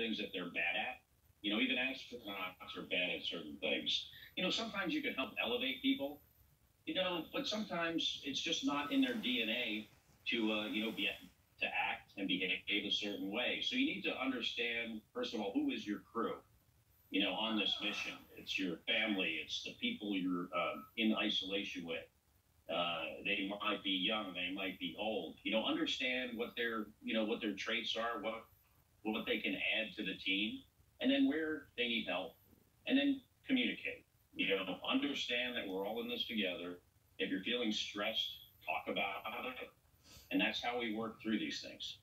things that they're bad at. You know, even astronauts are bad at certain things. You know, sometimes you can help elevate people, you know, but sometimes it's just not in their DNA to, uh, you know, be to act and behave a certain way. So you need to understand, first of all, who is your crew? You know, on this mission, it's your family, it's the people you're uh, in isolation with. Uh, they might be young, they might be old. You know, understand what their, you know, what their traits are, what what they can add to the team, and then where they need help, and then communicate. You know, understand that we're all in this together. If you're feeling stressed, talk about it, and that's how we work through these things.